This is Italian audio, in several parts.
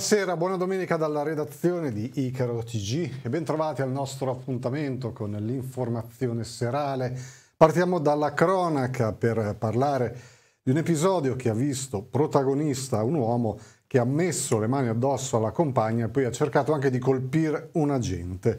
Buonasera, buona domenica dalla redazione di Icaro TG e bentrovati al nostro appuntamento con l'informazione serale. Partiamo dalla cronaca per parlare di un episodio che ha visto protagonista un uomo che ha messo le mani addosso alla compagna e poi ha cercato anche di colpire un agente.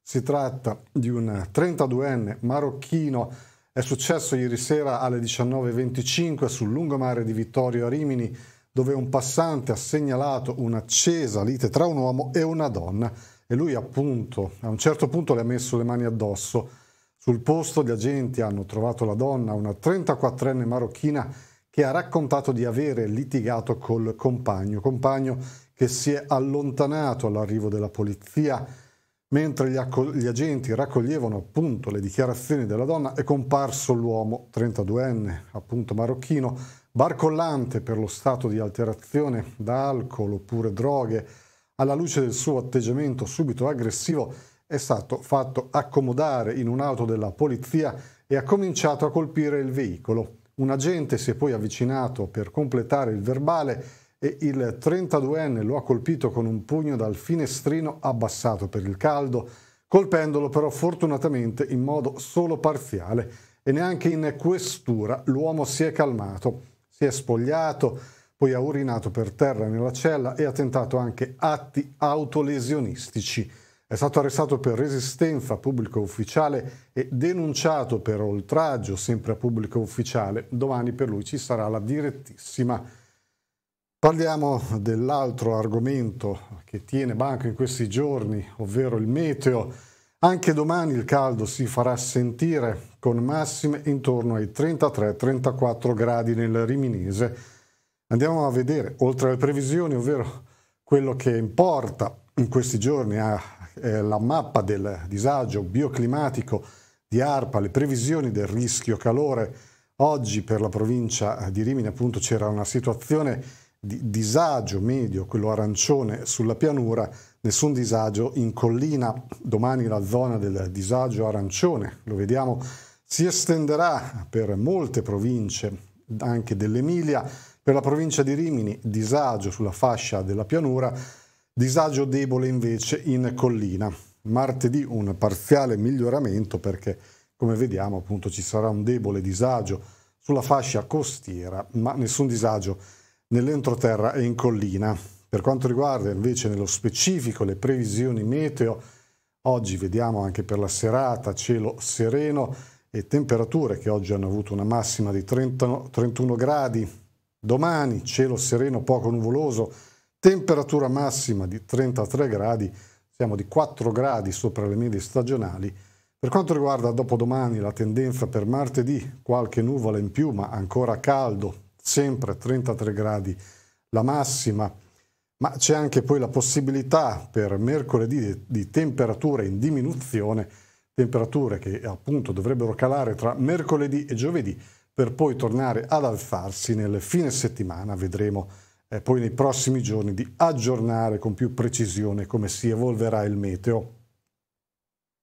Si tratta di un 32enne marocchino, è successo ieri sera alle 19.25 sul lungomare di Vittorio a Rimini dove un passante ha segnalato un'accesa lite tra un uomo e una donna e lui appunto a un certo punto le ha messo le mani addosso. Sul posto gli agenti hanno trovato la donna, una 34enne marocchina, che ha raccontato di avere litigato col compagno, compagno che si è allontanato all'arrivo della polizia. Mentre gli, gli, agenti raccoglievano appunto le dichiarazioni della donna, è comparso l'uomo 32enne, appunto marocchino, barcollante per lo stato di alterazione da alcol oppure droghe, alla luce del suo atteggiamento subito aggressivo, è stato fatto accomodare in un'auto della polizia e ha cominciato a colpire il veicolo. Un agente si è poi avvicinato per completare il verbale e il 32enne lo ha colpito con un pugno dal finestrino abbassato per il caldo, colpendolo però fortunatamente in modo solo parziale. E neanche in questura l'uomo si è calmato si è spogliato, poi ha urinato per terra nella cella e ha tentato anche atti autolesionistici. È stato arrestato per resistenza a pubblico ufficiale e denunciato per oltraggio sempre a pubblico ufficiale. Domani per lui ci sarà la direttissima. Parliamo dell'altro argomento che tiene banco in questi giorni, ovvero il meteo. Anche domani il caldo si farà sentire con massime intorno ai 33-34 gradi nel Riminese. Andiamo a vedere, oltre alle previsioni, ovvero quello che importa in questi giorni è la mappa del disagio bioclimatico di ARPA, le previsioni del rischio calore. Oggi per la provincia di Rimini appunto c'era una situazione di disagio medio, quello arancione sulla pianura, nessun disagio in collina. Domani la zona del disagio arancione, lo vediamo, si estenderà per molte province, anche dell'Emilia, per la provincia di Rimini, disagio sulla fascia della pianura, disagio debole invece in collina. Martedì un parziale miglioramento perché, come vediamo, appunto ci sarà un debole disagio sulla fascia costiera, ma nessun disagio nell'entroterra e in collina. Per quanto riguarda invece nello specifico le previsioni meteo, oggi vediamo anche per la serata cielo sereno e temperature che oggi hanno avuto una massima di 30, 31 gradi, domani cielo sereno poco nuvoloso, temperatura massima di 33 gradi, siamo di 4 gradi sopra le medie stagionali. Per quanto riguarda dopodomani la tendenza per martedì, qualche nuvola in più ma ancora caldo, sempre 33 gradi la massima, ma c'è anche poi la possibilità per mercoledì di, temperature in diminuzione, temperature che appunto dovrebbero calare tra mercoledì e giovedì per poi tornare ad alzarsi nel fine settimana, vedremo eh, poi nei prossimi giorni di aggiornare con più precisione come si evolverà il meteo.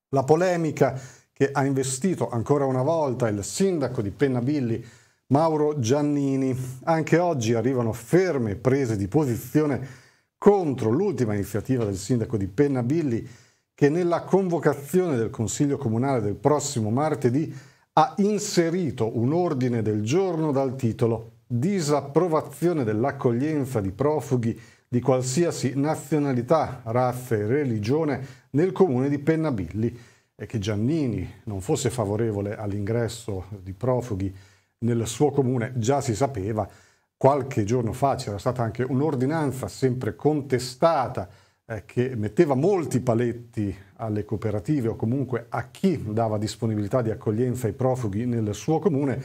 La polemica che ha investito ancora una volta il sindaco di Pennabilli Mauro Giannini. Anche oggi arrivano ferme prese di posizione contro l'ultima iniziativa del sindaco di Pennabilli che nella convocazione del Consiglio Comunale del prossimo martedì ha inserito un ordine del giorno dal titolo Disapprovazione dell'accoglienza di profughi di qualsiasi nazionalità, razza e religione nel comune di Pennabilli e che Giannini non fosse favorevole all'ingresso di profughi nel suo comune già si sapeva. Qualche giorno fa c'era stata anche un'ordinanza sempre contestata eh, che metteva molti paletti alle cooperative o comunque a chi dava disponibilità di accoglienza ai profughi nel suo comune.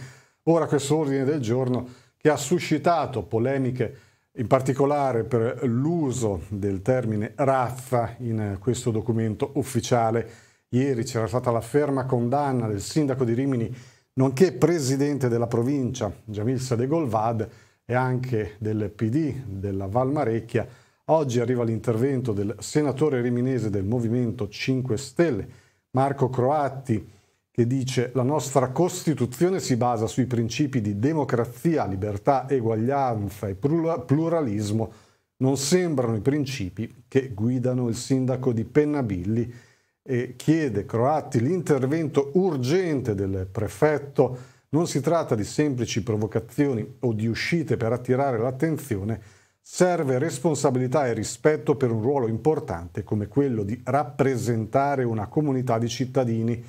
Ora questo ordine del giorno che ha suscitato polemiche in particolare per l'uso del termine razza in questo documento ufficiale. Ieri c'era stata la ferma condanna del sindaco di Rimini nonché presidente della provincia Jamil Sadegolvad e anche del PD della Valmarecchia. Oggi arriva l'intervento del senatore riminese del Movimento 5 Stelle, Marco Croatti, che dice la nostra Costituzione si basa sui principi di democrazia, libertà, eguaglianza e pluralismo. non sembrano i principi che guidano il sindaco di Pennabilli e chiede Croatti l'intervento urgente del prefetto. Non si tratta di semplici provocazioni o di uscite per attirare l'attenzione, serve responsabilità e rispetto per un ruolo importante come quello di rappresentare una comunità di cittadini.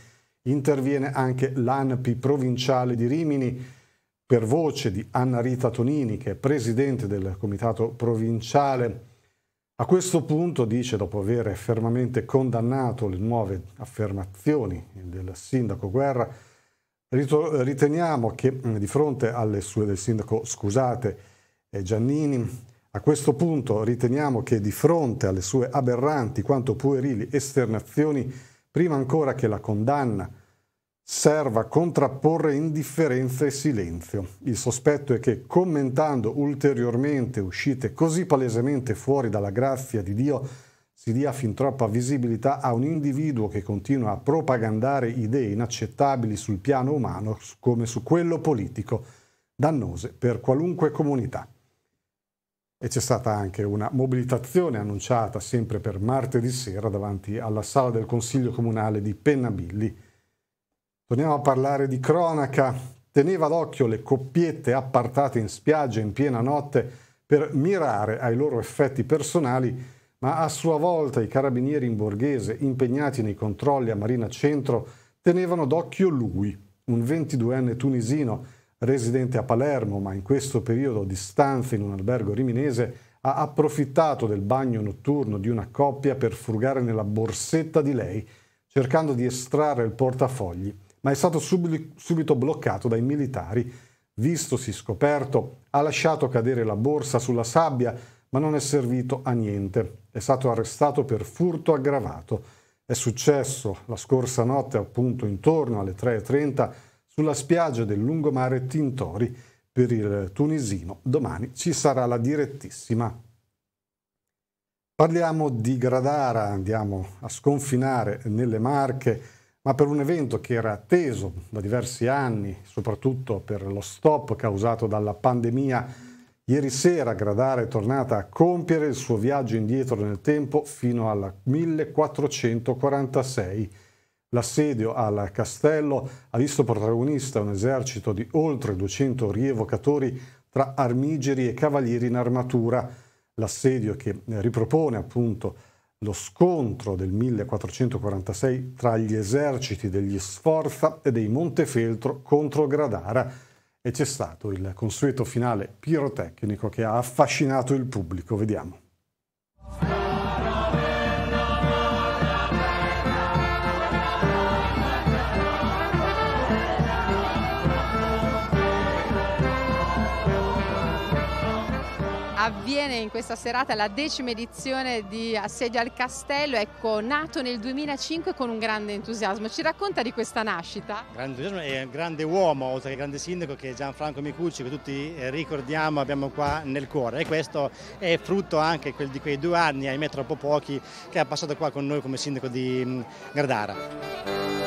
Interviene anche l'ANPI provinciale di Rimini per voce di Anna Rita Tonini, che è presidente del comitato provinciale. A questo punto dice, dopo aver fermamente condannato le nuove affermazioni del sindaco Guerra, riteniamo che di fronte alle sue del sindaco, scusate, Giannini, a questo punto riteniamo che di fronte alle sue aberranti quanto puerili esternazioni, prima ancora che la condanna serva a contrapporre indifferenza e silenzio. Il sospetto è che commentando ulteriormente uscite così palesemente fuori dalla grazia di Dio si dia fin troppa visibilità a un individuo che continua a propagandare idee inaccettabili sul piano umano come su quello politico, dannose per qualunque comunità. E c'è stata anche una mobilitazione annunciata sempre per martedì sera davanti alla sala del Consiglio Comunale di Pennabilli, Torniamo a parlare di cronaca. Teneva d'occhio le coppiette appartate in spiaggia in piena notte per mirare ai loro effetti personali, ma a sua volta i carabinieri in borghese impegnati nei controlli a Marina Centro tenevano d'occhio lui, un 22enne tunisino residente a Palermo, ma in questo periodo di stanza in un albergo riminese, ha approfittato del bagno notturno di una coppia per frugare nella borsetta di lei, cercando di estrarre il portafogli ma è stato subito bloccato dai militari. Vistosi scoperto, ha lasciato cadere la borsa sulla sabbia, ma non è servito a niente. È stato arrestato per furto aggravato. È successo la scorsa notte, appunto intorno alle 3.30, sulla spiaggia del lungomare Tintori. Per il tunisino domani ci sarà la direttissima. Parliamo di Gradara, andiamo a sconfinare nelle Marche ma per un evento che era atteso da diversi anni, soprattutto per lo stop causato dalla pandemia. Ieri sera Gradara è tornata a compiere il suo viaggio indietro nel tempo fino al 1446. L'assedio al castello ha visto protagonista un esercito di oltre 200 rievocatori tra armigeri e cavalieri in armatura. L'assedio che ripropone appunto lo scontro del 1446 tra gli eserciti degli Sforza e dei Montefeltro contro Gradara e c'è stato il consueto finale pirotecnico che ha affascinato il pubblico. Vediamo. Avviene in questa serata la decima edizione di Assedio al Castello, ecco, nato nel 2005 con un grande entusiasmo. Ci racconta di questa nascita? Grande entusiasmo e un grande uomo, oltre che grande sindaco, che è Gianfranco Micucci, che tutti eh, ricordiamo, abbiamo qua nel cuore. E questo è frutto anche di quei due anni, ahimè troppo pochi, che ha passato qua con noi come sindaco di mm, Gardara.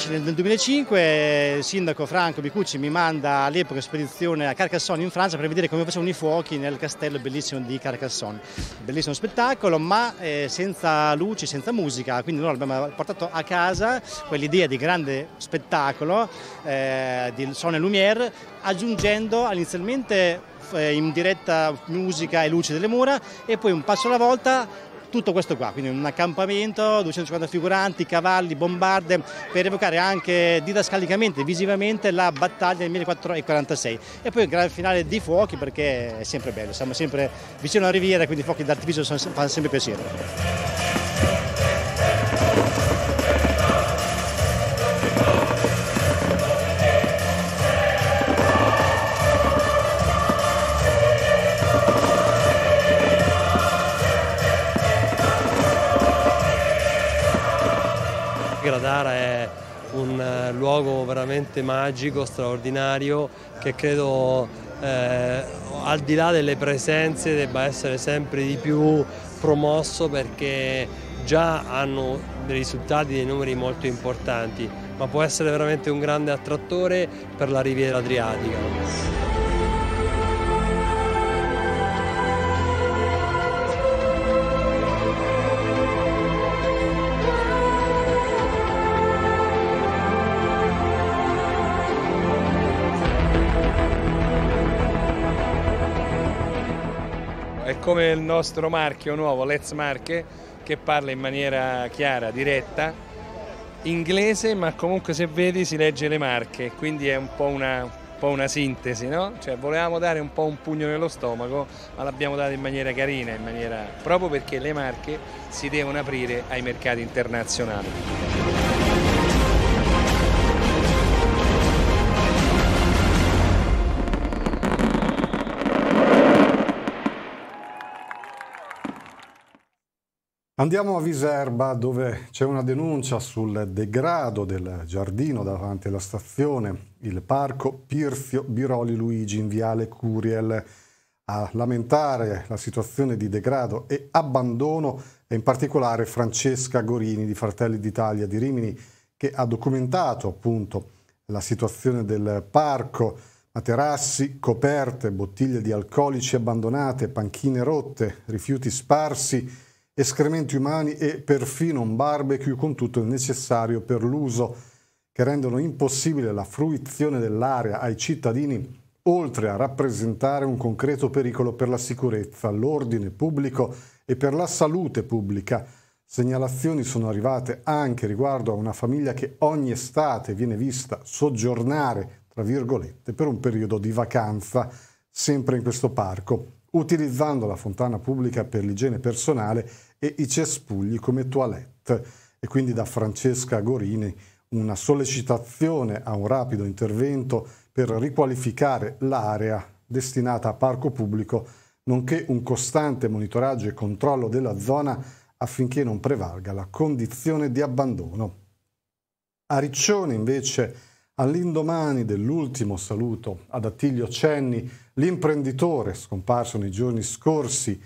Nasce nel 2005, il sindaco Franco Bicucci mi manda all'epoca spedizione a Carcassonne in Francia per vedere come facevano i fuochi nel castello bellissimo di Carcassonne. Bellissimo spettacolo, ma eh, senza luci, senza musica, quindi noi abbiamo portato a casa quell'idea di grande spettacolo eh, di Son e Lumière, aggiungendo inizialmente eh, in diretta musica e luci delle mura e poi un passo alla volta tutto questo qua, quindi un accampamento, 250 figuranti, cavalli, bombarde, per evocare anche didascalicamente, visivamente la battaglia del 1446 e poi il gran finale di fuochi perché è sempre bello, siamo sempre vicino alla riviera, quindi i fuochi d'artificio fanno sempre piacere. Eh, luogo veramente magico, straordinario, che credo eh, al di là delle presenze debba essere sempre di più promosso perché già hanno dei risultati, dei numeri molto importanti, ma può essere veramente un grande attrattore per la riviera adriatica. È come il nostro marchio nuovo, Let's Marche, che parla in maniera chiara, diretta, inglese, ma comunque se vedi si legge le marche, quindi è un po' una, un po una sintesi, no? Cioè volevamo dare un po' un pugno nello stomaco, ma l'abbiamo dato in maniera carina, in maniera... proprio perché le marche si devono aprire ai mercati internazionali. Andiamo a Viserba dove c'è una denuncia sul degrado del giardino davanti alla stazione, il parco Pirzio Biroli Luigi in viale Curiel. A lamentare la situazione di degrado e abbandono è in particolare Francesca Gorini di Fratelli d'Italia di Rimini che ha documentato appunto la situazione del parco, materassi, coperte, bottiglie di alcolici abbandonate, panchine rotte, rifiuti sparsi, escrementi umani e perfino un barbecue con tutto il necessario per l'uso, che rendono impossibile la fruizione dell'area ai cittadini, oltre a rappresentare un concreto pericolo per la sicurezza, l'ordine pubblico e per la salute pubblica. Segnalazioni sono arrivate anche riguardo a una famiglia che ogni estate viene vista soggiornare, tra virgolette, per un periodo di vacanza, sempre in questo parco, utilizzando la fontana pubblica per l'igiene personale e i cespugli come toilette. E quindi da Francesca Gorini una sollecitazione a un rapido intervento per riqualificare l'area destinata a parco pubblico, nonché un costante monitoraggio e controllo della zona affinché non prevalga la condizione di abbandono. A Riccione invece All'indomani dell'ultimo saluto ad Attilio Cenni, l'imprenditore scomparso nei giorni scorsi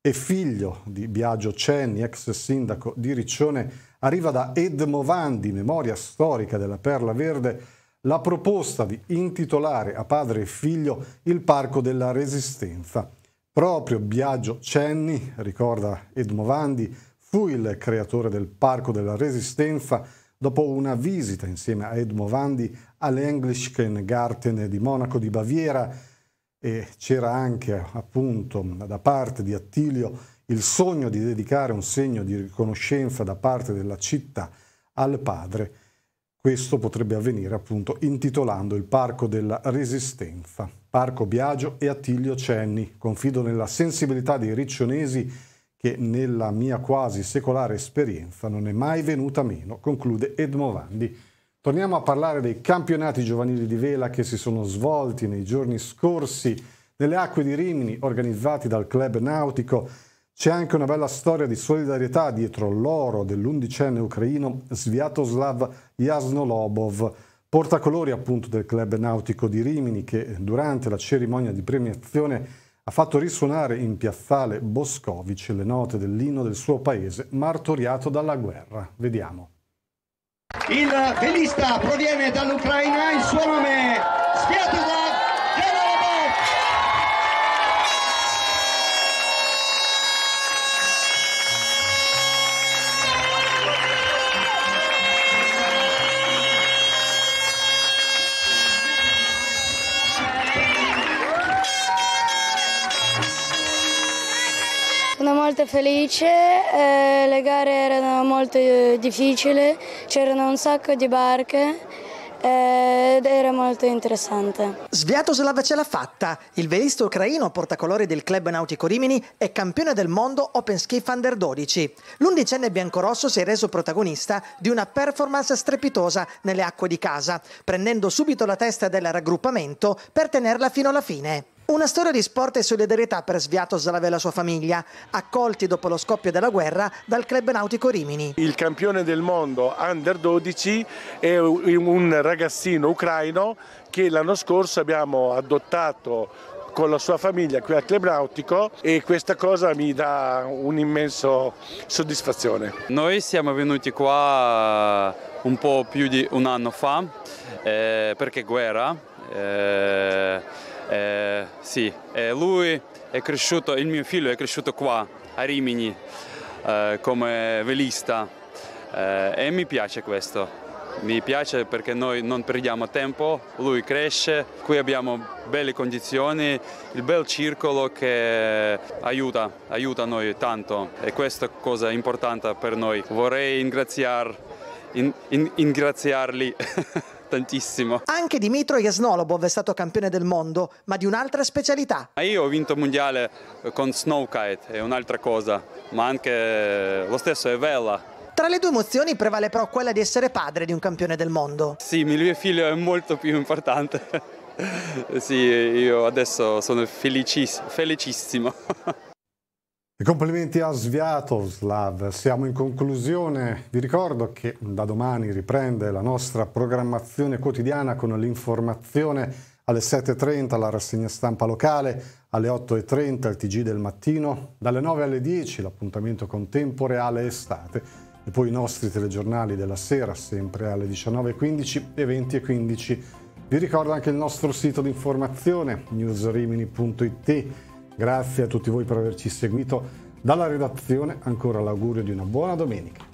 e figlio di Biagio Cenni, ex sindaco di Riccione, arriva da Edmo Vandi, memoria storica della Perla Verde, la proposta di intitolare a padre e figlio il Parco della Resistenza. Proprio Biagio Cenni, ricorda Edmo Vandi, fu il creatore del Parco della Resistenza dopo una visita insieme a Edmo Vandi all'Englishken Garten di Monaco di Baviera e c'era anche appunto da parte di Attilio il sogno di dedicare un segno di riconoscenza da parte della città al padre. Questo potrebbe avvenire appunto intitolando il Parco della Resistenza. Parco Biagio e Attilio Cenni. Confido nella sensibilità dei riccionesi che nella mia quasi secolare esperienza non è mai venuta meno, conclude Edmo Vandi. Torniamo a parlare dei campionati giovanili di vela che si sono svolti nei giorni scorsi nelle acque di Rimini organizzati dal club nautico. C'è anche una bella storia di solidarietà dietro l'oro dell'undicenne ucraino Sviatoslav Jasnolobov, portacolori appunto del club nautico di Rimini che durante la cerimonia di premiazione ha fatto risuonare in piazzale Boscovic le note dell'inno del suo paese martoriato dalla guerra. Vediamo. Il velista proviene dall'Ucraina, il suo nome è Sviatoslav molto felice, eh, le gare erano molto difficili, c'erano un sacco di barche eh, ed era molto interessante. Sviatoslav ce l'ha fatta. Il velista ucraino portacolori del club nautico Rimini è campione del mondo Open Ski Under 12. L'undicenne biancorosso si è reso protagonista di una performance strepitosa nelle acque di casa, prendendo subito la testa del raggruppamento per tenerla fino alla fine. Una storia di sport e solidarietà per Sviatoslav e la sua famiglia, accolti dopo lo scoppio della guerra dal club nautico Rimini. Il campione del mondo under 12 è un ragazzino ucraino che l'anno scorso abbiamo adottato con la sua famiglia qui al Club Nautico e questa cosa mi dà un'immensa soddisfazione. Noi siamo venuti qua un po' più di un anno fa eh, perché guerra. Eh, eh, sì, lui è cresciuto, il mio figlio è cresciuto qua a Rimini eh, come velista eh, e mi piace questo. Mi piace perché noi non perdiamo tempo, lui cresce, qui abbiamo belle condizioni, il bel circolo che aiuta, aiuta noi tanto e questa cosa è importante per noi. Vorrei ringraziar, in, in, ringraziarli tantissimo. Anche Dimitro Jasnolobov è stato campione del mondo, ma di un'altra specialità. Io ho vinto il mondiale con snowkite, è un'altra cosa, ma anche lo stesso è vela. Tra le due emozioni prevale però quella di essere padre di un campione del mondo. Sì, il mio figlio è molto più importante. sì, io adesso sono felicis felicissimo. I complimenti a Sviatoslav. Siamo in conclusione. Vi ricordo che da domani riprende la nostra programmazione quotidiana con l'informazione alle 7.30 la rassegna stampa locale, alle 8.30 il TG del mattino, dalle 9 alle 10 l'appuntamento con tempo reale estate e poi i nostri telegiornali della sera sempre alle 19.15 e 20.15. Vi ricordo anche il nostro sito di informazione newsrimini.it Grazie a tutti voi per averci seguito. Dalla redazione ancora l'augurio di una buona domenica.